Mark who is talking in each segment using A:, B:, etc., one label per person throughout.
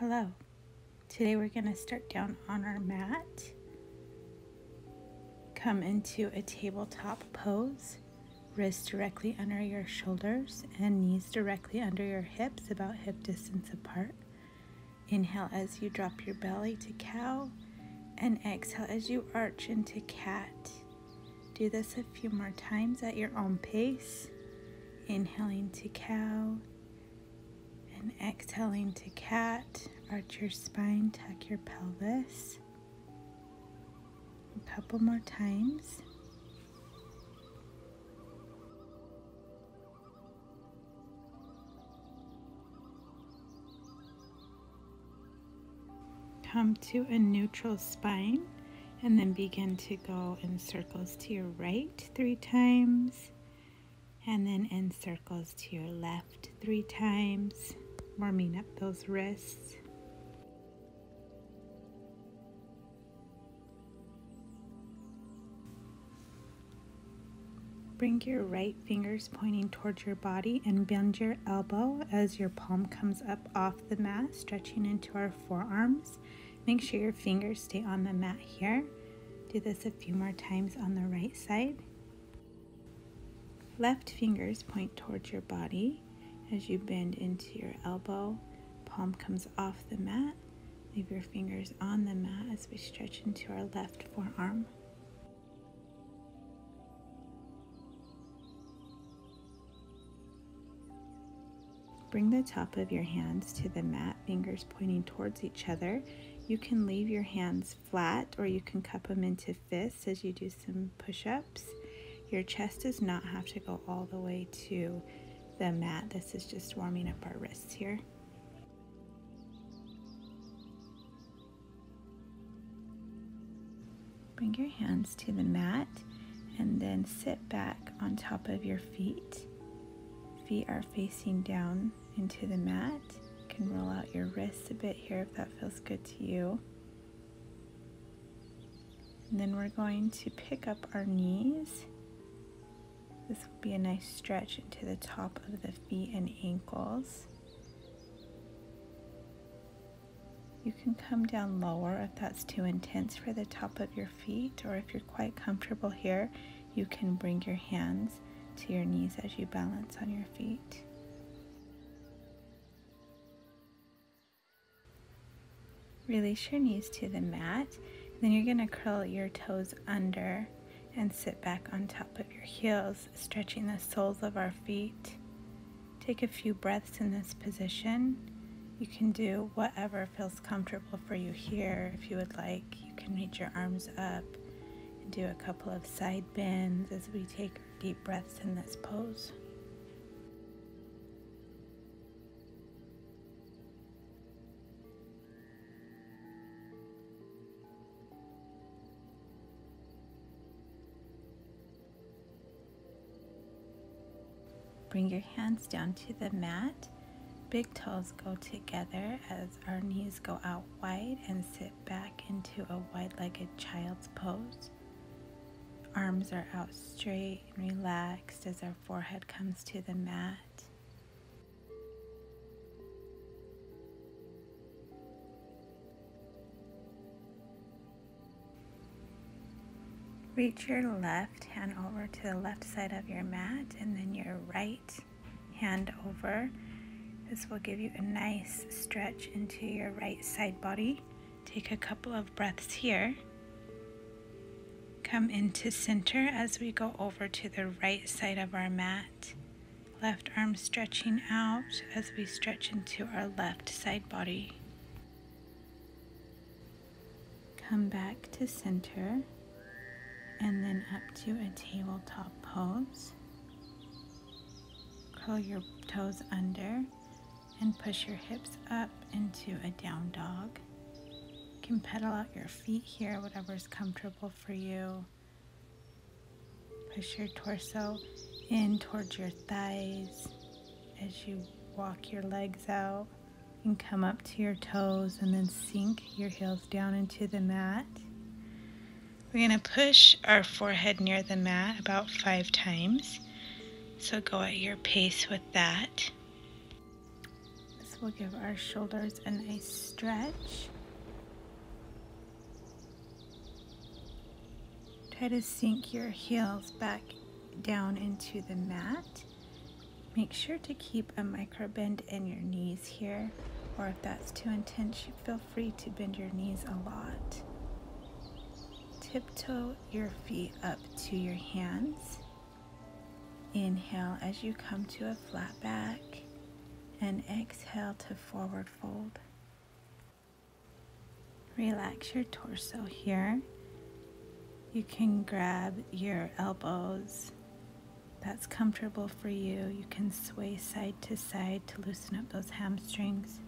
A: Hello. Today we're going to start down on our mat. Come into a tabletop pose. Wrists directly under your shoulders and knees directly under your hips, about hip distance apart. Inhale as you drop your belly to cow, and exhale as you arch into cat. Do this a few more times at your own pace. Inhaling to cow and exhaling to cat. Arch your spine, tuck your pelvis. A couple more times. Come to a neutral spine and then begin to go in circles to your right three times and then in circles to your left three times warming up those wrists. Bring your right fingers pointing towards your body and bend your elbow as your palm comes up off the mat, stretching into our forearms. Make sure your fingers stay on the mat here. Do this a few more times on the right side. Left fingers point towards your body as you bend into your elbow, palm comes off the mat. Leave your fingers on the mat as we stretch into our left forearm. Bring the top of your hands to the mat, fingers pointing towards each other. You can leave your hands flat or you can cup them into fists as you do some push ups. Your chest does not have to go all the way to the mat. This is just warming up our wrists here. Bring your hands to the mat and then sit back on top of your feet. Feet are facing down into the mat. You can roll out your wrists a bit here if that feels good to you. And then we're going to pick up our knees this will be a nice stretch into the top of the feet and ankles. You can come down lower if that's too intense for the top of your feet, or if you're quite comfortable here, you can bring your hands to your knees as you balance on your feet. Release your knees to the mat. Then you're going to curl your toes under and sit back on top of your heels, stretching the soles of our feet. Take a few breaths in this position. You can do whatever feels comfortable for you here. If you would like, you can reach your arms up and do a couple of side bends as we take deep breaths in this pose. Bring your hands down to the mat. Big toes go together as our knees go out wide and sit back into a wide legged child's pose. Arms are out straight and relaxed as our forehead comes to the mat. Reach your left hand over to the left side of your mat and then your right hand over. This will give you a nice stretch into your right side body. Take a couple of breaths here. Come into center as we go over to the right side of our mat. Left arm stretching out as we stretch into our left side body. Come back to center and then up to a tabletop pose. Curl your toes under and push your hips up into a down dog. You can pedal out your feet here, whatever's comfortable for you. Push your torso in towards your thighs as you walk your legs out and come up to your toes and then sink your heels down into the mat. We're going to push our forehead near the mat about five times. So go at your pace with that. This will give our shoulders a nice stretch. Try to sink your heels back down into the mat. Make sure to keep a micro bend in your knees here, or if that's too intense, feel free to bend your knees a lot. Tiptoe your feet up to your hands. Inhale as you come to a flat back and exhale to forward fold. Relax your torso here. You can grab your elbows. That's comfortable for you. You can sway side to side to loosen up those hamstrings.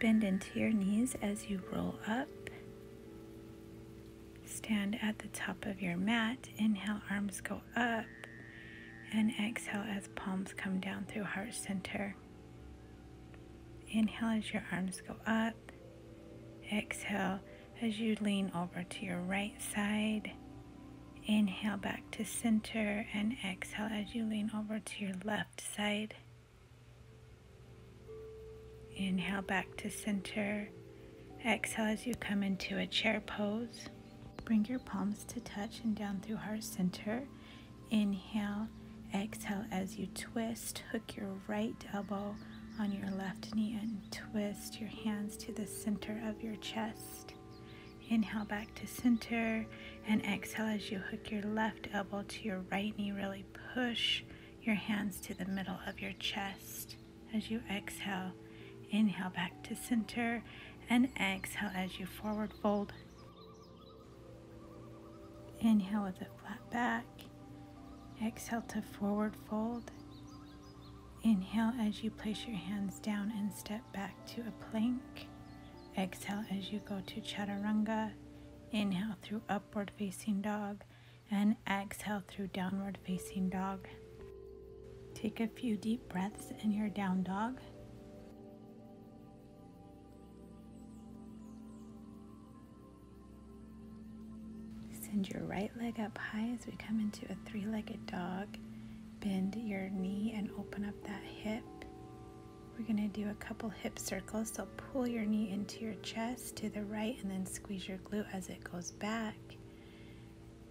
A: Bend into your knees as you roll up. Stand at the top of your mat. Inhale, arms go up. And exhale as palms come down through heart center. Inhale as your arms go up. Exhale as you lean over to your right side. Inhale back to center and exhale as you lean over to your left side. Inhale back to center. Exhale as you come into a chair pose. Bring your palms to touch and down through heart center. Inhale, exhale as you twist. Hook your right elbow on your left knee and twist your hands to the center of your chest. Inhale back to center and exhale as you hook your left elbow to your right knee. Really push your hands to the middle of your chest as you exhale. Inhale back to center and exhale as you forward fold. Inhale with a flat back. Exhale to forward fold. Inhale as you place your hands down and step back to a plank. Exhale as you go to chaturanga. Inhale through upward facing dog and exhale through downward facing dog. Take a few deep breaths in your down dog. Send your right leg up high as we come into a three legged dog. Bend your knee and open up that hip. We're going to do a couple hip circles. So pull your knee into your chest to the right and then squeeze your glute as it goes back.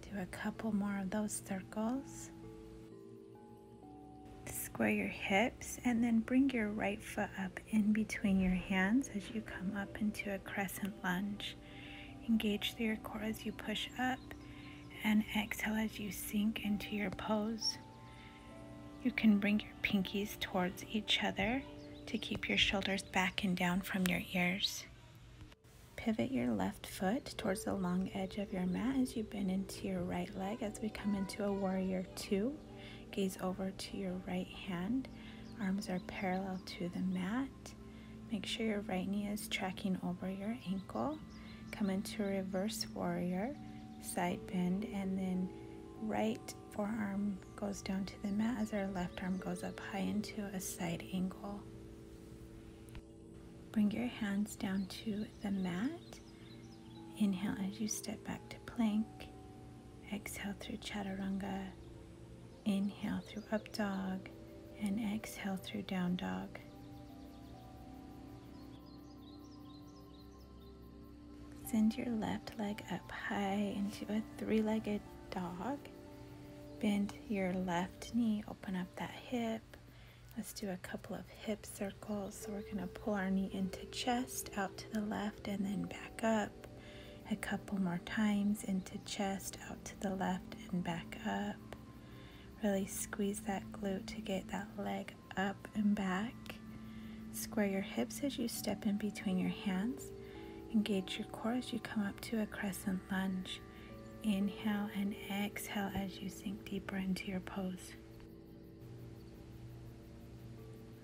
A: Do a couple more of those circles. Square your hips and then bring your right foot up in between your hands as you come up into a crescent lunge. Engage through your core as you push up and exhale as you sink into your pose. You can bring your pinkies towards each other to keep your shoulders back and down from your ears. Pivot your left foot towards the long edge of your mat as you bend into your right leg as we come into a warrior two. Gaze over to your right hand. Arms are parallel to the mat. Make sure your right knee is tracking over your ankle. Come into reverse warrior side bend, and then right forearm goes down to the mat as our left arm goes up high into a side angle. Bring your hands down to the mat. Inhale as you step back to plank. Exhale through chaturanga. Inhale through up dog. And exhale through down dog. Send your left leg up high into a three legged dog. Bend your left knee, open up that hip. Let's do a couple of hip circles. So we're to pull our knee into chest, out to the left, and then back up. A couple more times into chest, out to the left, and back up. Really squeeze that glute to get that leg up and back. Square your hips as you step in between your hands. Engage your core as you come up to a crescent lunge. Inhale and exhale as you sink deeper into your pose.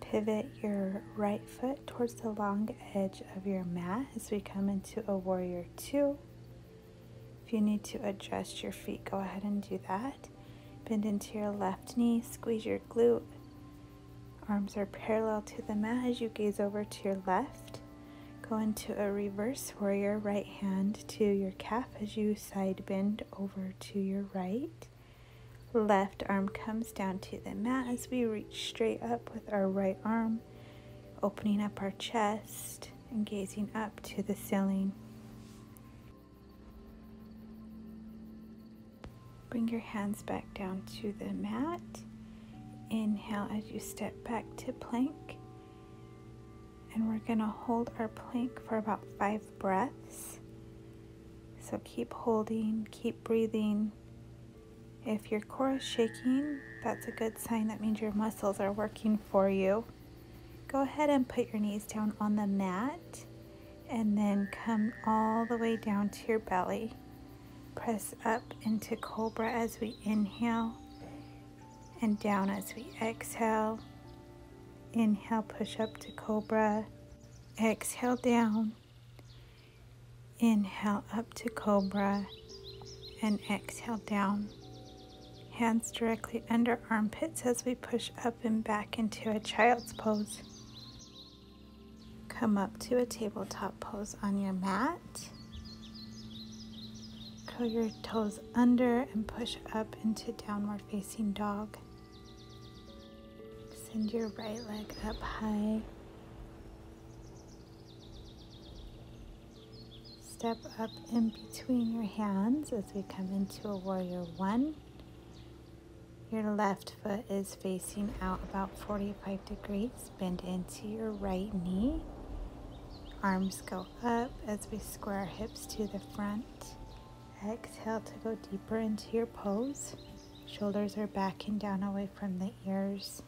A: Pivot your right foot towards the long edge of your mat as we come into a warrior two. If you need to adjust your feet, go ahead and do that. Bend into your left knee, squeeze your glute. Arms are parallel to the mat as you gaze over to your left. Go into a reverse warrior, right hand to your calf as you side bend over to your right. Left arm comes down to the mat as we reach straight up with our right arm, opening up our chest and gazing up to the ceiling. Bring your hands back down to the mat. Inhale as you step back to plank. And we're to hold our plank for about five breaths. So keep holding, keep breathing. If your core is shaking, that's a good sign. That means your muscles are working for you. Go ahead and put your knees down on the mat and then come all the way down to your belly. Press up into cobra as we inhale and down as we exhale. Inhale, push up to cobra. Exhale down. Inhale up to cobra and exhale down. Hands directly under armpits as we push up and back into a child's pose. Come up to a tabletop pose on your mat. Curl your toes under and push up into downward facing dog. Send your right leg up high. Step up in between your hands as we come into a warrior one. Your left foot is facing out about 45 degrees. Bend into your right knee. Arms go up as we square our hips to the front. Exhale to go deeper into your pose. Shoulders are back and down away from the ears.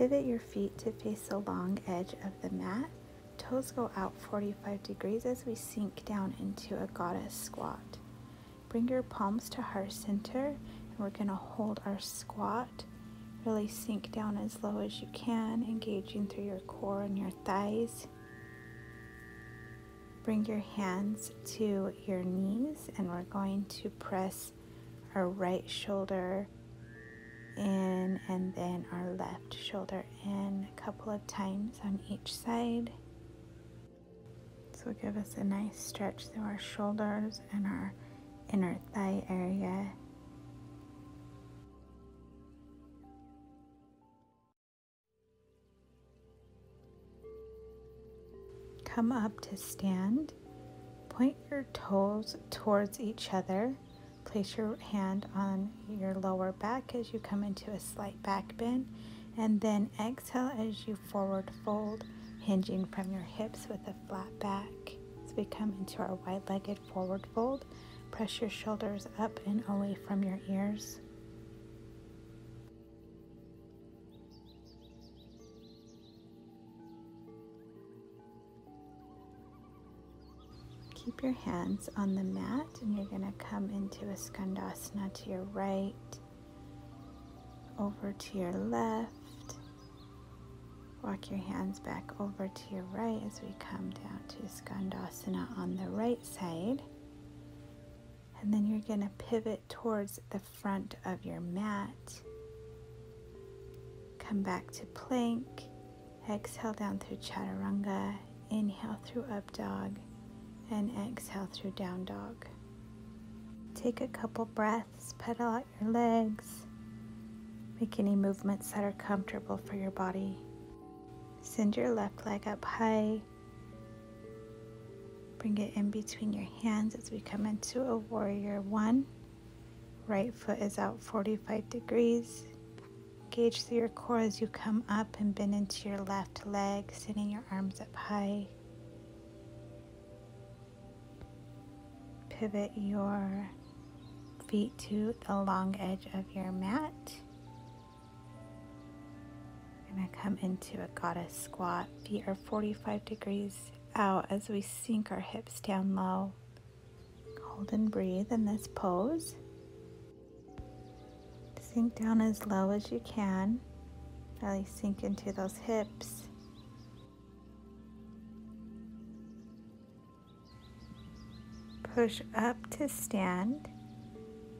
A: Pivot your feet to face the long edge of the mat. Toes go out 45 degrees as we sink down into a goddess squat. Bring your palms to heart center and we're going to hold our squat. Really sink down as low as you can, engaging through your core and your thighs. Bring your hands to your knees and we're going to press our right shoulder in and then our left shoulder in a couple of times on each side. So give us a nice stretch through our shoulders and our inner thigh area. Come up to stand. Point your toes towards each other Place your hand on your lower back as you come into a slight back bend and then exhale as you forward fold, hinging from your hips with a flat back. As we come into our wide-legged forward fold, press your shoulders up and away from your ears. Keep your hands on the mat and you're going to come into a skandasana to your right, over to your left. Walk your hands back over to your right as we come down to skandasana on the right side. And then you're going to pivot towards the front of your mat. Come back to plank. Exhale down through chaturanga. Inhale through up dog and exhale through down dog. Take a couple breaths, pedal out your legs. Make any movements that are comfortable for your body. Send your left leg up high. Bring it in between your hands as we come into a warrior one. Right foot is out 45 degrees. Engage through your core as you come up and bend into your left leg, sending your arms up high. Pivot your feet to the long edge of your mat. We're going to come into a goddess squat. Feet are 45 degrees out as we sink our hips down low. Hold and breathe in this pose. Sink down as low as you can. Really sink into those hips. Push up to stand.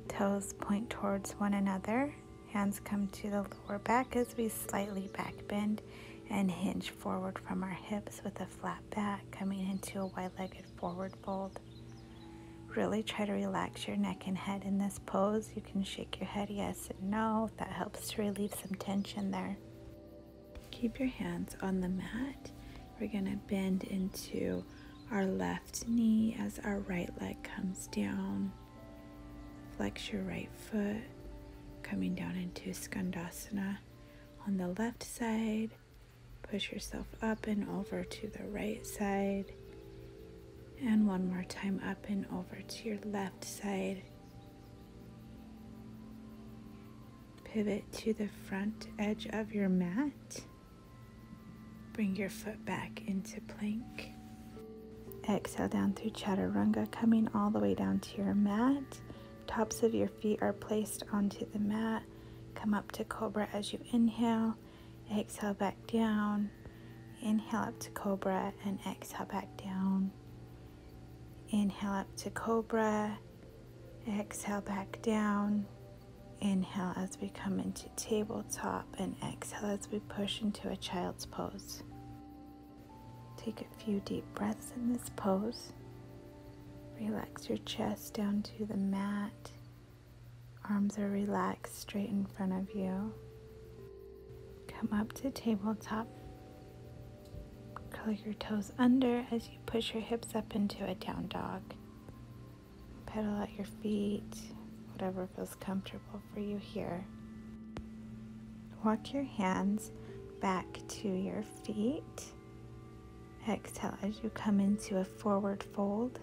A: Toes point towards one another. Hands come to the lower back as we slightly back bend and hinge forward from our hips with a flat back, coming into a wide legged forward fold. Really try to relax your neck and head in this pose. You can shake your head yes and no. That helps to relieve some tension there. Keep your hands on the mat. We're going to bend into our left knee as our right leg comes down. Flex your right foot, coming down into Skandasana. On the left side, push yourself up and over to the right side. And one more time up and over to your left side. Pivot to the front edge of your mat. Bring your foot back into plank. Exhale down through Chaturanga, coming all the way down to your mat. Tops of your feet are placed onto the mat. Come up to Cobra as you inhale. Exhale back down. Inhale up to Cobra and exhale back down. Inhale up to Cobra. Exhale back down. Inhale as we come into tabletop and exhale as we push into a child's pose. Take a few deep breaths in this pose. Relax your chest down to the mat. Arms are relaxed straight in front of you. Come up to tabletop. Curl your toes under as you push your hips up into a down dog. Pedal out your feet, whatever feels comfortable for you here. Walk your hands back to your feet. Exhale as you come into a forward fold.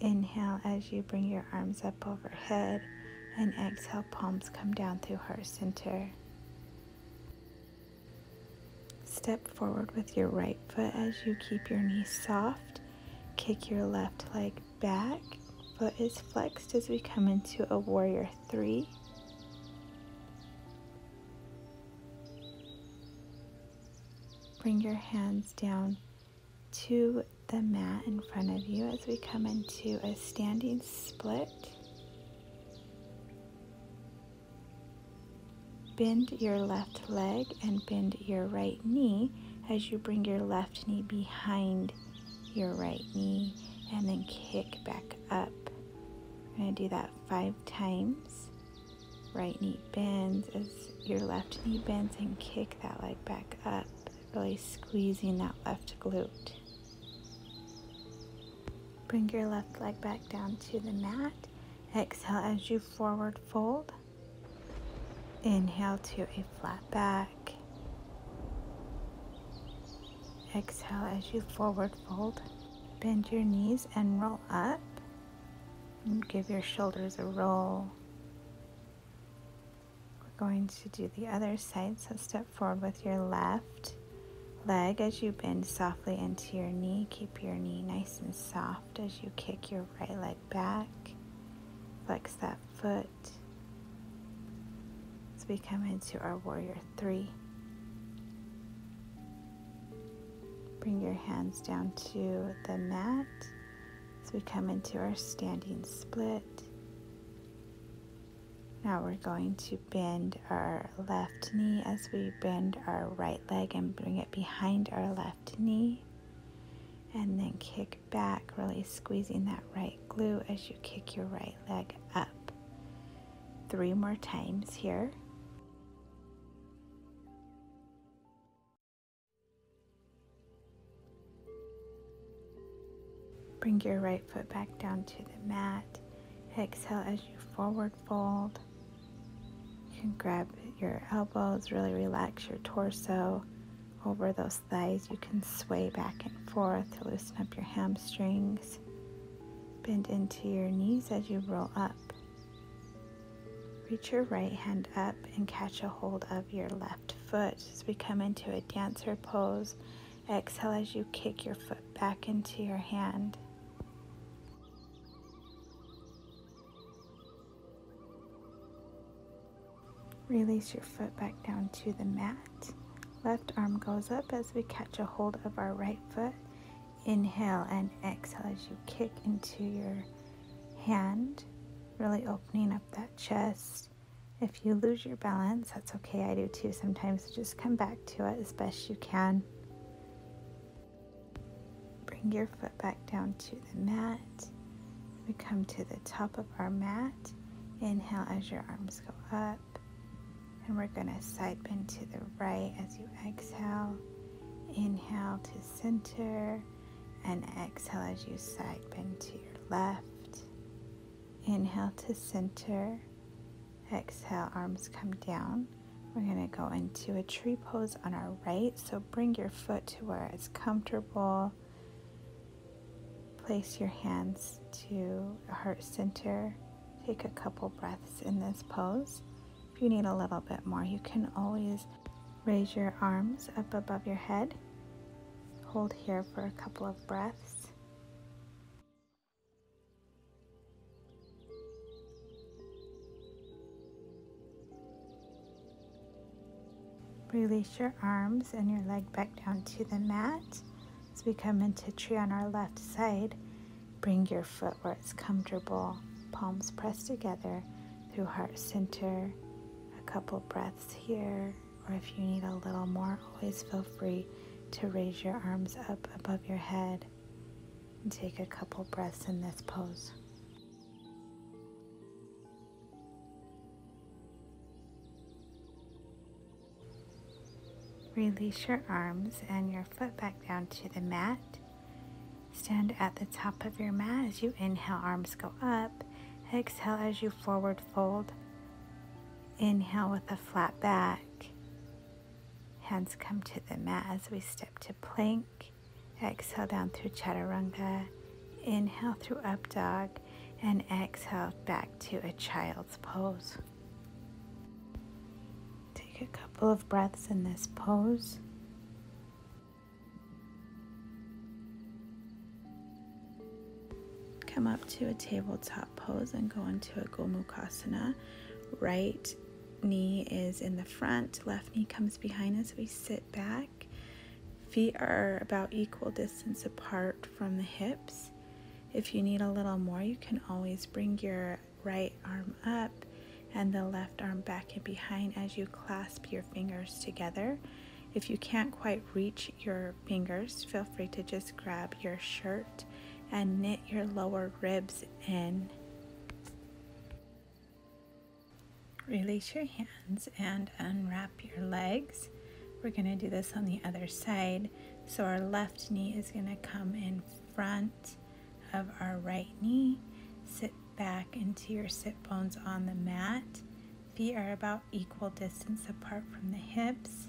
A: Inhale as you bring your arms up overhead, and exhale, palms come down through heart center. Step forward with your right foot as you keep your knees soft. Kick your left leg back. Foot is flexed as we come into a warrior three. Bring your hands down to the mat in front of you as we come into a standing split. Bend your left leg and bend your right knee as you bring your left knee behind your right knee and then kick back up. We're going to do that five times. Right knee bends as your left knee bends and kick that leg back up, really squeezing that left glute. Bring your left leg back down to the mat. Exhale as you forward fold. Inhale to a flat back. Exhale as you forward fold. Bend your knees and roll up. And give your shoulders a roll. We're going to do the other side. So step forward with your left leg as you bend softly into your knee. Keep your knee nice and soft as you kick your right leg back. Flex that foot as we come into our warrior three. Bring your hands down to the mat as we come into our standing split. Now we're going to bend our left knee as we bend our right leg and bring it behind our left knee. And then kick back, really squeezing that right glute as you kick your right leg up. Three more times here. Bring your right foot back down to the mat. Exhale as you forward fold can grab your elbows, really relax your torso over those thighs. You can sway back and forth to loosen up your hamstrings. Bend into your knees as you roll up. Reach your right hand up and catch a hold of your left foot as we come into a dancer pose. Exhale as you kick your foot back into your hand. Release your foot back down to the mat. Left arm goes up as we catch a hold of our right foot. Inhale and exhale as you kick into your hand, really opening up that chest. If you lose your balance, that's okay. I do too sometimes. Just come back to it as best you can. Bring your foot back down to the mat. We come to the top of our mat. Inhale as your arms go up. And we're going to side bend to the right as you exhale. Inhale to center and exhale as you side bend to your left. Inhale to center Exhale, arms come down. We're going to go into a tree pose on our right. So bring your foot to where it's comfortable. Place your hands to heart center. Take a couple breaths in this pose. You need a little bit more, you can always raise your arms up above your head. Hold here for a couple of breaths. Release your arms and your leg back down to the mat. As we come into tree on our left side, bring your foot where it's comfortable. Palms pressed together through heart center. Couple breaths here, or if you need a little more, always feel free to raise your arms up above your head and take a couple breaths in this pose. Release your arms and your foot back down to the mat. Stand at the top of your mat as you inhale, arms go up. Exhale as you forward fold. Inhale with a flat back. Hands come to the mat as we step to plank. Exhale down through chaturanga. Inhale through up dog. And exhale back to a child's pose Take a couple of breaths in this pose. Come up to a tabletop pose and go into a Gomukhasana. Right knee is in the front, left knee comes behind as we sit back. Feet are about equal distance apart from the hips. If you need a little more, you can always bring your right arm up and the left arm back and behind as you clasp your fingers together. If you can't quite reach your fingers, feel free to just grab your shirt and knit your lower ribs in. Release your hands and unwrap your legs. We're going to do this on the other side. So our left knee is going to come in front of our right knee. Sit back into your sit bones on the mat. Feet are about equal distance apart from the hips.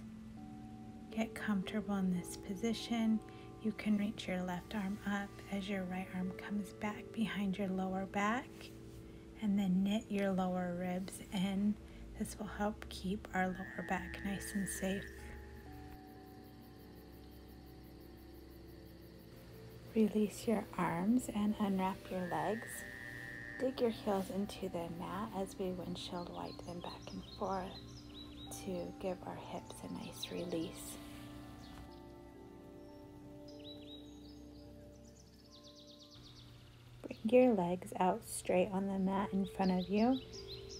A: Get comfortable in this position. You can reach your left arm up as your right arm comes back behind your lower back and then knit your lower ribs in. This will help keep our lower back nice and safe. Release your arms and unwrap your legs. Dig your heels into the mat as we windshield wipe them back and forth to give our hips a nice release. Bring your legs out straight on the mat in front of you.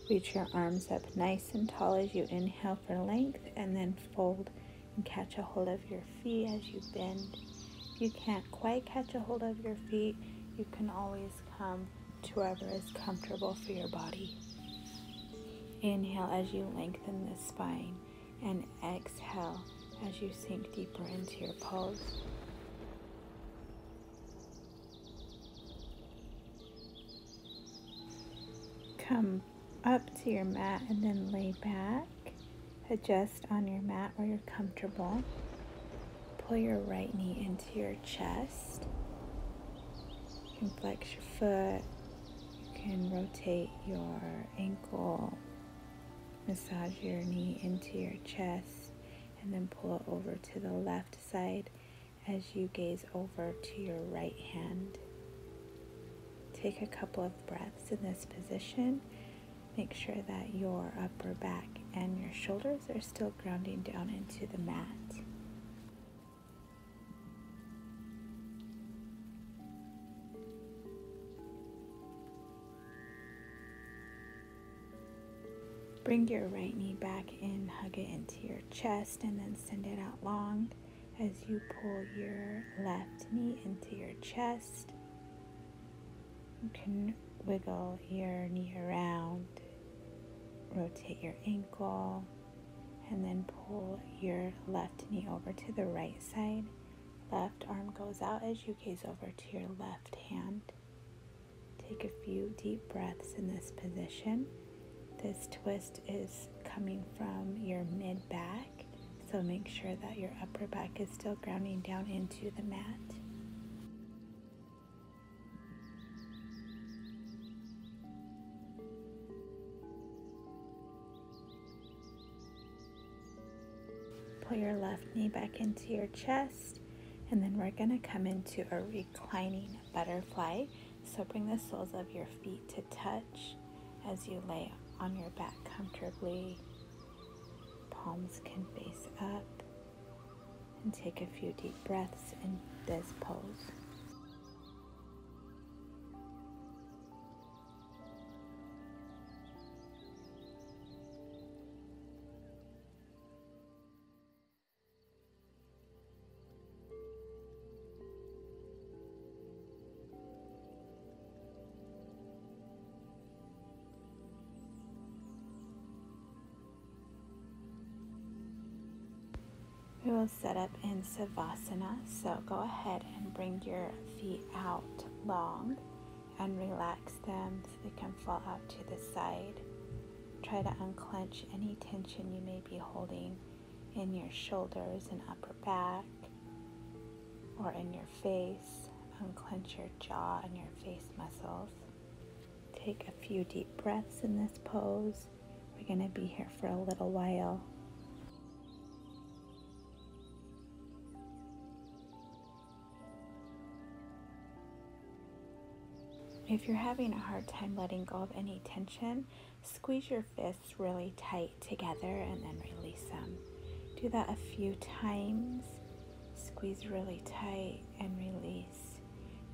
A: Reach your arms up nice and tall as you inhale for length and then fold and catch a hold of your feet as you bend. If you can't quite catch a hold of your feet, you can always come to wherever is comfortable for your body. Inhale as you lengthen the spine and exhale as you sink deeper into your pose. Come up to your mat and then lay back. Adjust on your mat where you're comfortable. Pull your right knee into your chest. You can flex your foot You can rotate your ankle, massage your knee into your chest, and then pull it over to the left side as you gaze over to your right hand. Take a couple of breaths in this position. Make sure that your upper back and your shoulders are still grounding down into the mat. Bring your right knee back in, hug it into your chest, and then send it out long as you pull your left knee into your chest. You can wiggle your knee around, rotate your ankle, and then pull your left knee over to the right side. Left arm goes out as you gaze over to your left hand. Take a few deep breaths in this position. This twist is coming from your mid back, so make sure that your upper back is still grounding down into the mat. Pull your left knee back into your chest, and then we're going to come into a reclining butterfly. So bring the soles of your feet to touch as you lay on your back comfortably. Palms can face up. And take a few deep breaths in this pose. Will set up in Savasana. So go ahead and bring your feet out long and relax them so they can fall out to the side. Try to unclench any tension you may be holding in your shoulders and upper back or in your face. Unclench your jaw and your face muscles. Take a few deep breaths in this pose. We're going to be here for a little while. If you're having a hard time letting go of any tension, squeeze your fists really tight together and then release them. Do that a few times. Squeeze really tight and release.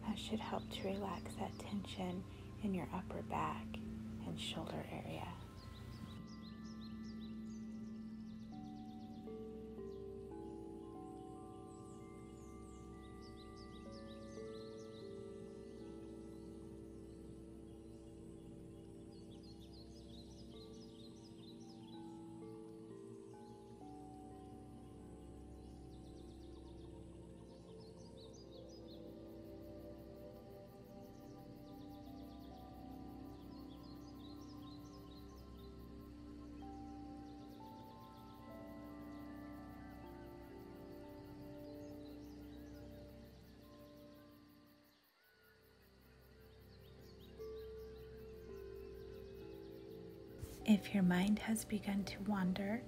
A: That should help to relax that tension in your upper back and shoulder area. If your mind has begun to wander,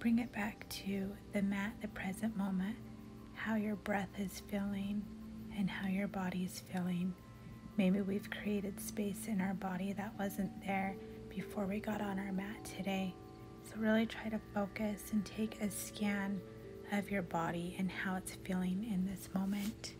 A: bring it back to the mat, the present moment, how your breath is feeling and how your body is feeling. Maybe we've created space in our body that wasn't there before we got on our mat today. So, really try to focus and take a scan of your body and how it's feeling in this moment.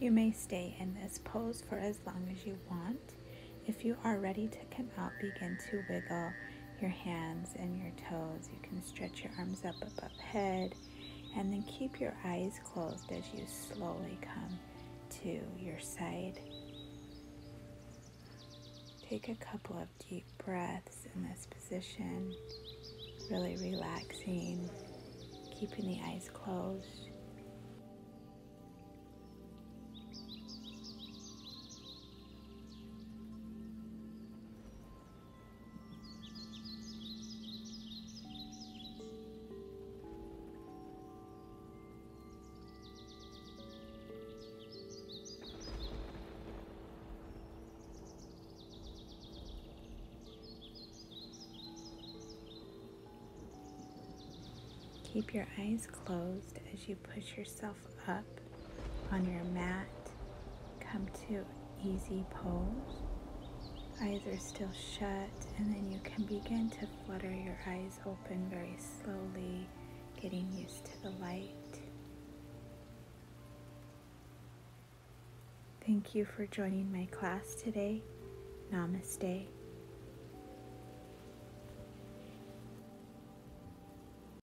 A: You may stay in this pose for as long as you want. If you are ready to come out, begin to wiggle your hands and your toes. You can stretch your arms up above head and then keep your eyes closed as you slowly come to your side. Take a couple of deep breaths in this position, really relaxing, keeping the eyes closed. Keep your eyes closed as you push yourself up on your mat. Come to easy pose. Eyes are still shut, and then you can begin to flutter your eyes open very slowly, getting used to the light. Thank you for joining my class today. Namaste.